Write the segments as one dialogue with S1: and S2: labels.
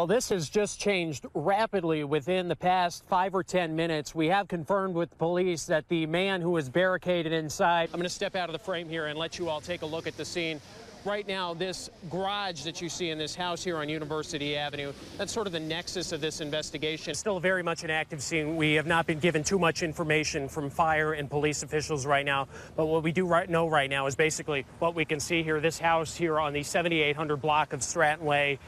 S1: Well, this has just changed rapidly within the past five or 10 minutes. We have confirmed with the police that the man who was barricaded inside. I'm going to step out of the frame here and let you all take a look at the scene. Right now, this garage that you see in this house here on University Avenue, that's sort of the nexus of this investigation. Still very much an active scene. We have not been given too much information from fire and police officials right now, but what we do right know right now is basically what we can see here. This house here on the 7800 block of Stratton Way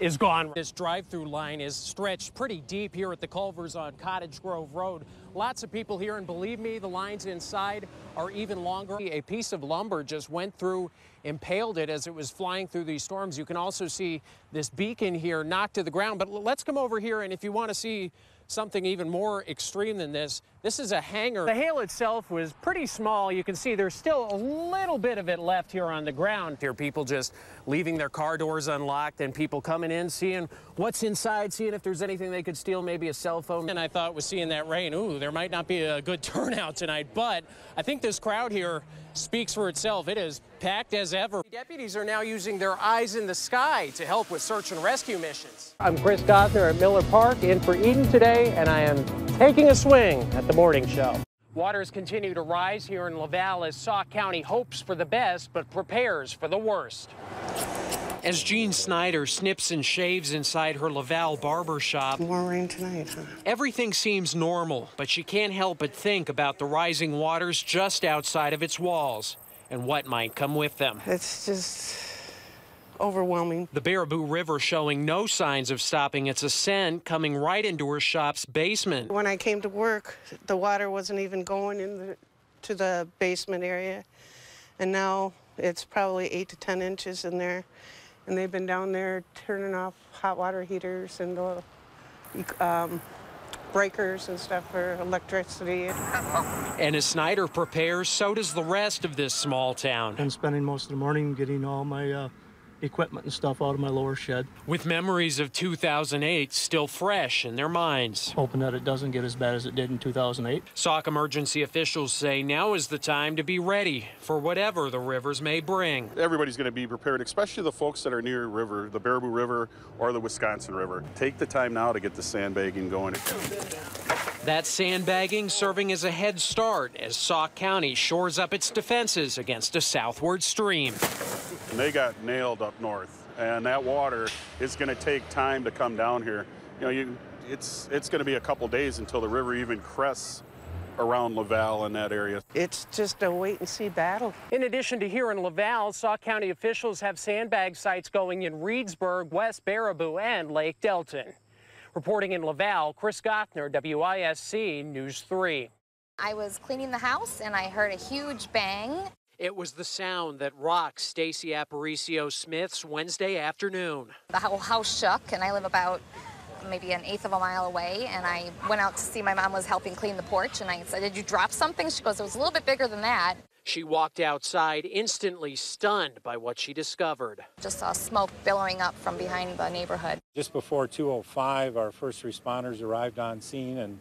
S1: is gone. This drive-through line is stretched pretty deep here at the Culver's on Cottage Grove Road. Lots of people here, and believe me, the lines inside are even longer. A piece of lumber just went through, impaled it as it was flying through these storms. You can also see this beacon here knocked to the ground. But let's come over here, and if you want to see something even more extreme than this. This is a hangar. The hail itself was pretty small. You can see there's still a little bit of it left here on the ground. Here, people just leaving their car doors unlocked and people coming in, seeing what's inside, seeing if there's anything they could steal, maybe a cell phone. And I thought was seeing that rain, ooh, there might not be a good turnout tonight, but I think this crowd here speaks for itself. It is packed as ever. Deputies are now using their eyes in the sky to help with search and rescue missions. I'm Chris Gothner at Miller Park in for Eden today, and I am taking a swing at the morning show. Waters continue to rise here in La Valle as Sauk County hopes for the best but prepares for the worst. As Jean Snyder snips and shaves inside her La Valle barber shop,
S2: more rain tonight, huh?
S1: Everything seems normal, but she can't help but think about the rising waters just outside of its walls and what might come with them.
S2: It's just overwhelming.
S1: The Baraboo River showing no signs of stopping its ascent, coming right into her shop's basement.
S2: When I came to work, the water wasn't even going into the, the basement area, and now it's probably eight to 10 inches in there and they've been down there turning off hot water heaters and the um, breakers and stuff for electricity.
S1: And as Snyder prepares, so does the rest of this small town.
S3: I'm spending most of the morning getting all my uh, equipment and stuff out of my lower shed.
S1: With memories of 2008 still fresh in their minds.
S3: Hoping that it doesn't get as bad as it did in 2008.
S1: Sauk emergency officials say now is the time to be ready for whatever the rivers may bring.
S4: Everybody's going to be prepared, especially the folks that are near river, the Baraboo River or the Wisconsin River. Take the time now to get the sandbagging going.
S1: That sandbagging serving as a head start as Sauk County shores up its defenses against a southward stream.
S4: And they got nailed up north, and that water is going to take time to come down here. You know, you, it's it's going to be a couple days until the river even crests around La Valle in that area.
S2: It's just a wait and see battle.
S1: In addition to here in La Valle, Sauk County officials have sandbag sites going in Reedsburg, West Baraboo, and Lake Delton. Reporting in La Valle, Chris Gothner, WISC News 3.
S5: I was cleaning the house and I heard a huge bang
S1: it was the sound that rocked Stacy Aparicio Smith's Wednesday afternoon.
S5: The whole house shook, and I live about maybe an eighth of a mile away, and I went out to see my mom was helping clean the porch, and I said, did you drop something? She goes, it was a little bit bigger than that.
S1: She walked outside, instantly stunned by what she discovered.
S5: Just saw smoke billowing up from behind the neighborhood.
S6: Just before 2.05, our first responders arrived on scene and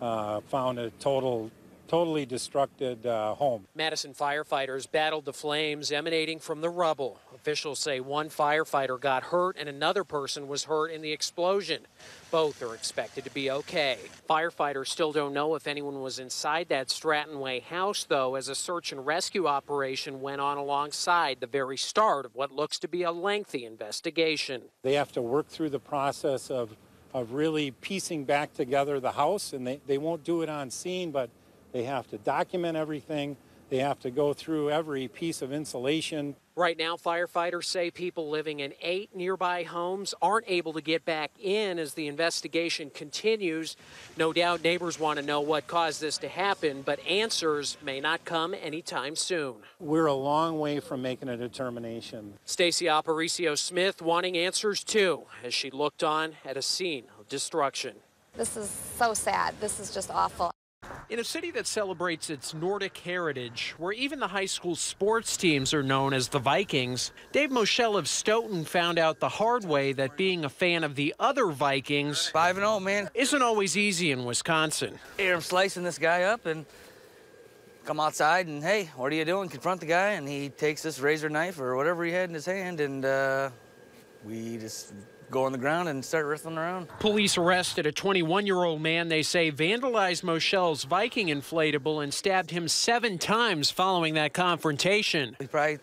S6: uh, found a total totally destructed uh, home.
S1: Madison firefighters battled the flames emanating from the rubble. Officials say one firefighter got hurt and another person was hurt in the explosion. Both are expected to be okay. Firefighters still don't know if anyone was inside that Stratton Way house, though, as a search and rescue operation went on alongside the very start of what looks to be a lengthy investigation.
S6: They have to work through the process of of really piecing back together the house, and they, they won't do it on scene, but they have to document everything. They have to go through every piece of insulation.
S1: Right now, firefighters say people living in eight nearby homes aren't able to get back in as the investigation continues. No doubt neighbors want to know what caused this to happen, but answers may not come anytime soon.
S6: We're a long way from making a determination.
S1: Stacy Aparicio Smith wanting answers too as she looked on at a scene of destruction.
S5: This is so sad. This is just awful.
S1: In a city that celebrates its Nordic heritage, where even the high school sports teams are known as the Vikings, Dave Moschel of Stoughton found out the hard way that being a fan of the other Vikings
S7: 5 0, man.
S1: isn't always easy in Wisconsin.
S7: Here I'm slicing this guy up and come outside and, hey, what are you doing? Confront the guy, and he takes this razor knife or whatever he had in his hand, and uh, we just go on the ground and start wrestling around.
S1: Police arrested a 21 year old man they say vandalized Moschel's Viking inflatable and stabbed him seven times following that confrontation.
S7: He probably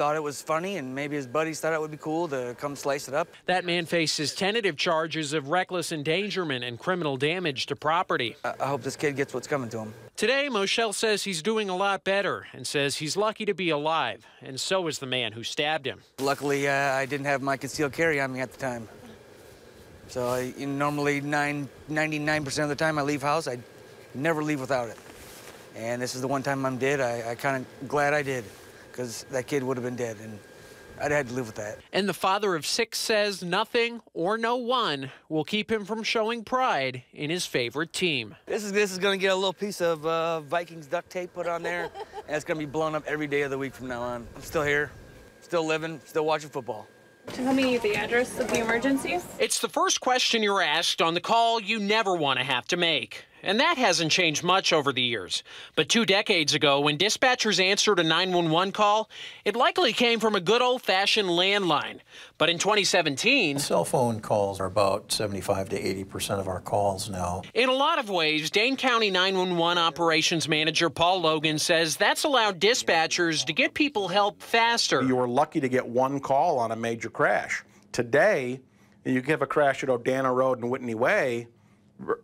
S7: thought it was funny, and maybe his buddies thought it would be cool to come slice it up.
S1: That man faces tentative charges of reckless endangerment and criminal damage to property.
S7: I, I hope this kid gets what's coming to him.
S1: Today, Moschel says he's doing a lot better and says he's lucky to be alive, and so is the man who stabbed him.
S7: Luckily, uh, I didn't have my concealed carry on me at the time. So I, normally nine, 99% of the time I leave house, I never leave without it. And this is the one time I'm dead. I, I kind of glad I did because that kid would have been dead, and I'd had to live with that.
S1: And the father of six says nothing or no one will keep him from showing pride in his favorite team.
S7: This is this is gonna get a little piece of uh, Vikings duct tape put on there, and it's gonna be blown up every day of the week from now on. I'm still here, still living, still watching football.
S8: Tell me the address of the emergency.
S1: It's the first question you're asked on the call you never want to have to make. And that hasn't changed much over the years. But two decades ago, when dispatchers answered a 911 call, it likely came from a good old fashioned landline. But in 2017,
S9: cell phone calls are about 75 to 80 percent of our calls now.
S1: In a lot of ways, Dane County 911 operations manager Paul Logan says that's allowed dispatchers to get people help faster.
S10: You were lucky to get one call on a major crash. Today, you have a crash at Odana Road and Whitney Way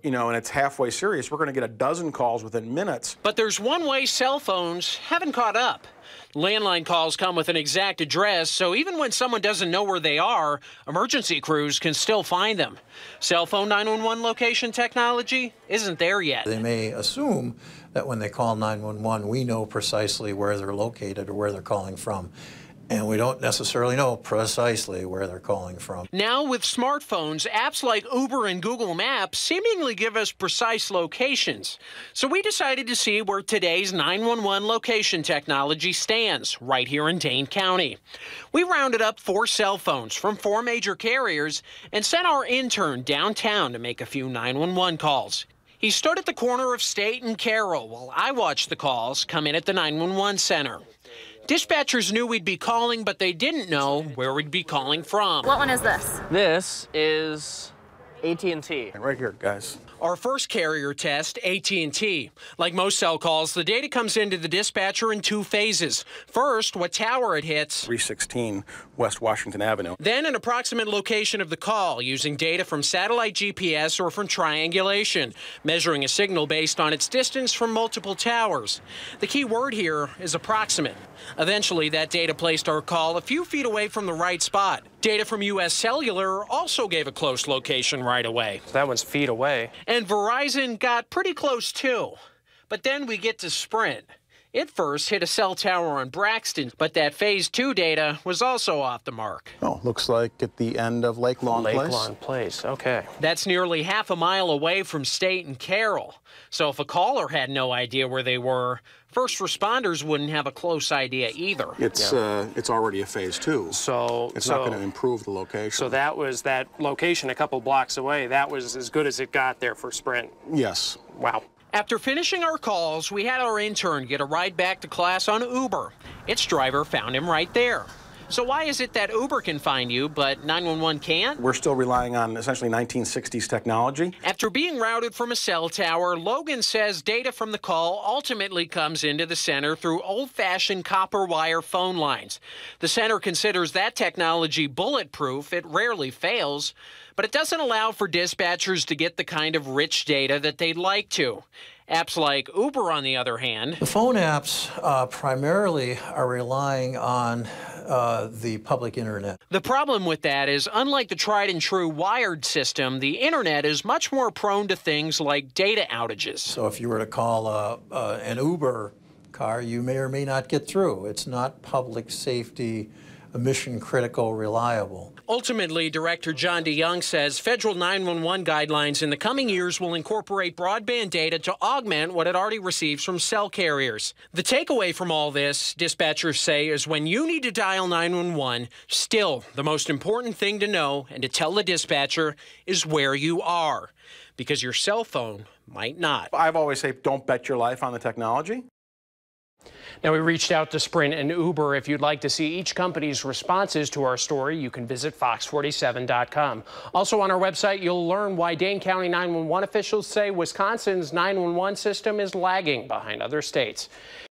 S10: you know, and it's halfway serious, we're going to get a dozen calls within minutes.
S1: But there's one way cell phones haven't caught up. Landline calls come with an exact address, so even when someone doesn't know where they are, emergency crews can still find them. Cell phone 911 location technology isn't there yet.
S9: They may assume that when they call 911, we know precisely where they're located or where they're calling from and we don't necessarily know precisely where they're calling from.
S1: Now, with smartphones, apps like Uber and Google Maps seemingly give us precise locations. So we decided to see where today's 911 location technology stands right here in Dane County. We rounded up four cell phones from four major carriers and sent our intern downtown to make a few 911 calls. He stood at the corner of State and Carroll while I watched the calls come in at the 911 center. Dispatchers knew we'd be calling, but they didn't know where we'd be calling from.
S8: What one is this?
S11: This is AT&T.
S10: Right here, guys.
S1: Our first carrier test, AT&T. Like most cell calls, the data comes into the dispatcher in two phases. First, what tower it hits.
S10: 316 West Washington Avenue.
S1: Then an approximate location of the call using data from satellite GPS or from triangulation, measuring a signal based on its distance from multiple towers. The key word here is approximate. Eventually, that data placed our call a few feet away from the right spot. Data from U.S. Cellular also gave a close location right away.
S11: So that one's feet away.
S1: And Verizon got pretty close too. But then we get to Sprint. It first hit a cell tower on Braxton, but that phase two data was also off the mark.
S10: Oh, looks like at the end of Lake Lawn
S11: Lake
S10: Place.
S11: Lawn Place, okay.
S1: That's nearly half a mile away from State and Carroll. So if a caller had no idea where they were, first responders wouldn't have a close idea either.
S10: It's yeah. uh, it's already a phase two.
S11: So
S10: it's
S11: so,
S10: not going to improve the location.
S11: So that was that location a couple blocks away. That was as good as it got there for Sprint.
S10: Yes.
S11: Wow.
S1: After finishing our calls, we had our intern get a ride back to class on Uber. Its driver found him right there. So why is it that Uber can find you, but 911 can't?
S10: We're still relying on essentially 1960s technology.
S1: After being routed from a cell tower, Logan says data from the call ultimately comes into the center through old-fashioned copper wire phone lines. The center considers that technology bulletproof. It rarely fails but it doesn't allow for dispatchers to get the kind of rich data that they'd like to. Apps like Uber, on the other hand.
S9: The phone apps uh, primarily are relying on uh, the public internet.
S1: The problem with that is, unlike the tried and true wired system, the internet is much more prone to things like data outages.
S9: So if you were to call uh, uh an Uber car, you may or may not get through. It's not public safety mission critical reliable.
S1: Ultimately, Director John Dejung says federal 911 guidelines in the coming years will incorporate broadband data to augment what it already receives from cell carriers. The takeaway from all this, dispatchers say, is when you need to dial 911, still the most important thing to know and to tell the dispatcher is where you are, because your cell phone might not.
S10: I've always said don't bet your life on the technology.
S1: Now, we reached out to Sprint and Uber. If you'd like to see each company's responses to our story, you can visit fox47.com. Also, on our website, you'll learn why Dane County 911 officials say Wisconsin's 911 system is lagging behind other states.